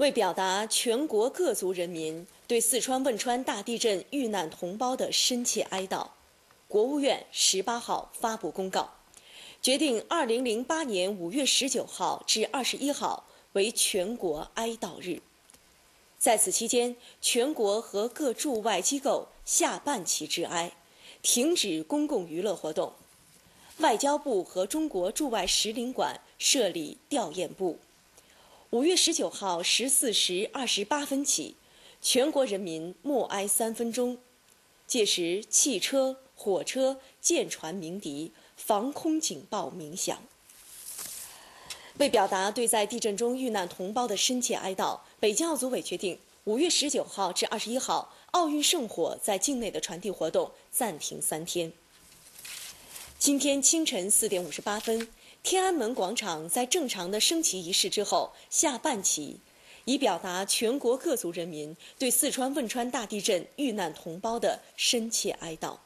为表达全国各族人民对四川汶川大地震遇难同胞的深切哀悼，国务院十八号发布公告，决定二零零八年五月十九号至二十一号为全国哀悼日。在此期间，全国和各驻外机构下半旗致哀，停止公共娱乐活动。外交部和中国驻外使领馆设立吊唁部。五月十九号十四时二十八分起，全国人民默哀三分钟。届时，汽车、火车、舰船鸣笛，防空警报鸣响。为表达对在地震中遇难同胞的深切哀悼，北京奥组委决定，五月十九号至二十一号，奥运圣火在境内的传递活动暂停三天。今天清晨四点五十八分。天安门广场在正常的升旗仪式之后下半旗，以表达全国各族人民对四川汶川大地震遇难同胞的深切哀悼。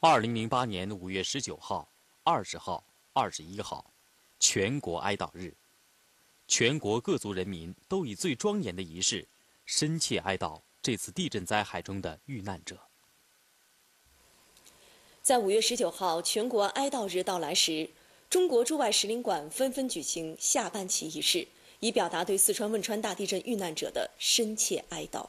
二零零八年五月十九号、二十号、二十一号，全国哀悼日，全国各族人民都以最庄严的仪式，深切哀悼这次地震灾害中的遇难者。在五月十九号全国哀悼日到来时，中国驻外使领馆纷纷举行下半旗仪式，以表达对四川汶川大地震遇难者的深切哀悼。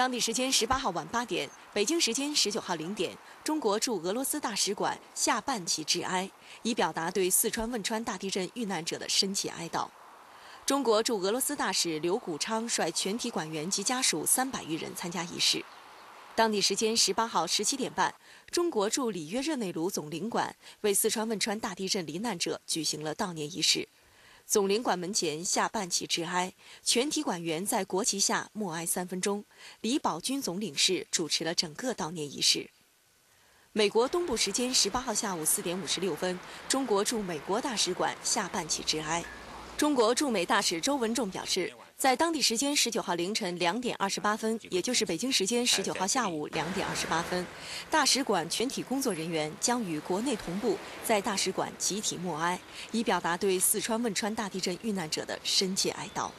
当地时间十八号晚八点，北京时间十九号零点，中国驻俄罗斯大使馆下半旗致哀，以表达对四川汶川大地震遇难者的深切哀悼。中国驻俄罗斯大使刘谷昌率全体馆员及家属三百余人参加仪式。当地时间十八号十七点半，中国驻里约热内卢总领馆为四川汶川大地震罹难者举行了悼念仪式。总领馆门前下半旗致哀，全体馆员在国旗下默哀三分钟。李宝军总领事主持了整个悼念仪式。美国东部时间十八号下午四点五十六分，中国驻美国大使馆下半旗致哀。中国驻美大使周文重表示。在当地时间十九号凌晨两点二十八分，也就是北京时间十九号下午两点二十八分，大使馆全体工作人员将与国内同步在大使馆集体默哀，以表达对四川汶川大地震遇难者的深切哀悼。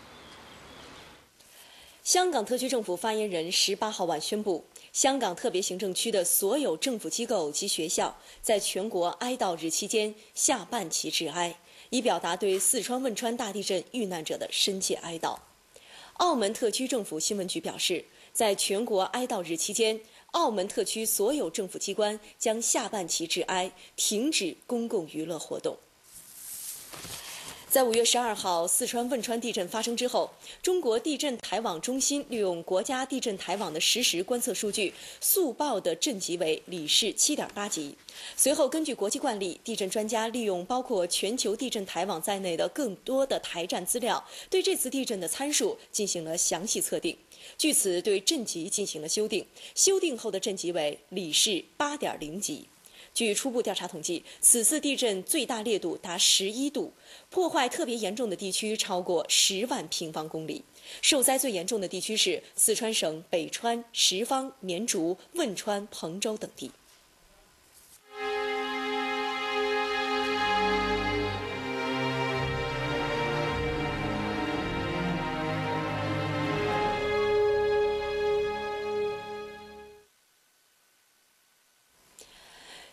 香港特区政府发言人十八号晚宣布，香港特别行政区的所有政府机构及学校在全国哀悼日期间下半旗致哀，以表达对四川汶川大地震遇难者的深切哀悼。澳门特区政府新闻局表示，在全国哀悼日期间，澳门特区所有政府机关将下半旗致哀，停止公共娱乐活动。在五月十二号四川汶川地震发生之后，中国地震台网中心利用国家地震台网的实时观测数据，速报的震级为里氏七点八级。随后，根据国际惯例，地震专家利用包括全球地震台网在内的更多的台站资料，对这次地震的参数进行了详细测定，据此对震级进行了修订，修订后的震级为里氏八点零级。据初步调查统计，此次地震最大烈度达十一度，破坏特别严重的地区超过十万平方公里。受灾最严重的地区是四川省北川、什邡、绵竹、汶川、彭州等地。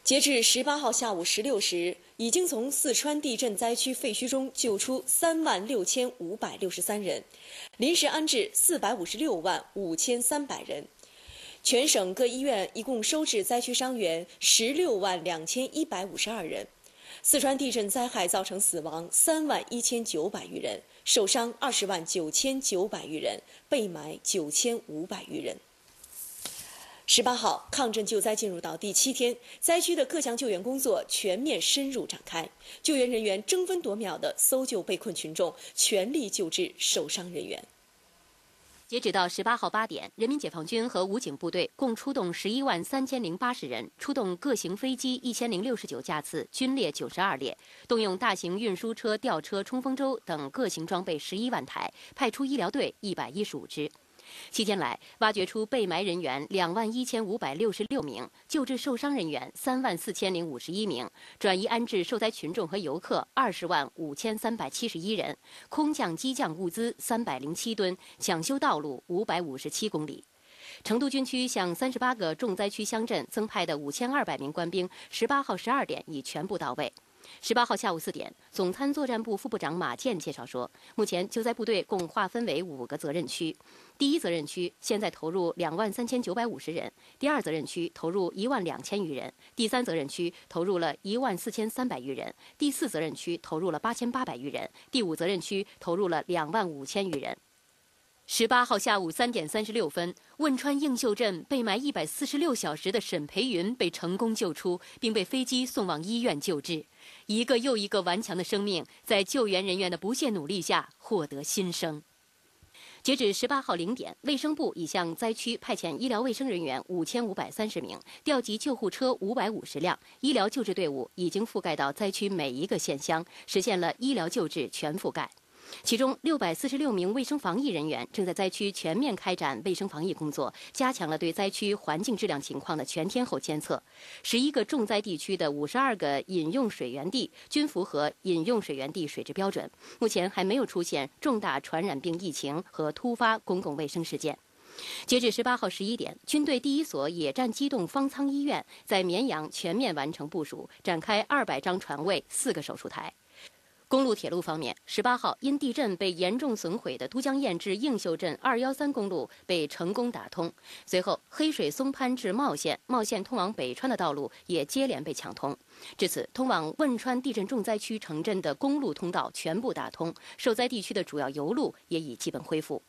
截至十八号下午十六时，已经从四川地震灾区废墟中救出三万六千五百六十三人，临时安置四百五十六万五千三百人。全省各医院一共收治灾区伤员十六万两千一百五十二人。四川地震灾害造成死亡三万一千九百余人，受伤二十万九千九百余人，被埋九千五百余人。十八号，抗震救灾进入到第七天，灾区的各项救援工作全面深入展开，救援人员争分夺秒地搜救被困群众，全力救治受伤人员。截止到十八号八点，人民解放军和武警部队共出动十一万三千零八十人，出动各型飞机一千零六十九架次，军列九十二列，动用大型运输车、吊车、冲锋舟等各型装备十一万台，派出医疗队一百一十五支。期间来，挖掘出被埋人员两万一千五百六十六名，救治受伤人员三万四千零五十一名，转移安置受灾群众和游客二十万五千三百七十一人，空降机降物资三百零七吨，抢修道路五百五十七公里。成都军区向三十八个重灾区乡镇增派的五千二百名官兵，十八号十二点已全部到位。十八号下午四点，总参作战部副部长马建介绍说，目前救灾部队共划分为五个责任区。第一责任区现在投入两万三千九百五十人，第二责任区投入一万两千余人，第三责任区投入了一万四千三百余人，第四责任区投入了八千八百余人，第五责任区投入了两万五千余人。十八号下午三点三十六分，汶川映秀镇被埋一百四十六小时的沈培云被成功救出，并被飞机送往医院救治。一个又一个顽强的生命，在救援人员的不懈努力下获得新生。截止十八号零点，卫生部已向灾区派遣医疗卫生人员五千五百三十名，调集救护车五百五十辆，医疗救治队伍已经覆盖到灾区每一个县乡，实现了医疗救治全覆盖。其中，六百四十六名卫生防疫人员正在灾区全面开展卫生防疫工作，加强了对灾区环境质量情况的全天候监测。十一个重灾地区的五十二个饮用水源地均符合饮用水源地水质标准，目前还没有出现重大传染病疫情和突发公共卫生事件。截至十八号十一点，军队第一所野战机动方舱医院在绵阳全面完成部署，展开二百张床位、四个手术台。公路铁路方面，十八号因地震被严重损毁的都江堰至映秀镇二幺三公路被成功打通。随后，黑水松潘至茂县、茂县通往北川的道路也接连被抢通。至此，通往汶川地震重灾区城镇的公路通道全部打通，受灾地区的主要油路也已基本恢复。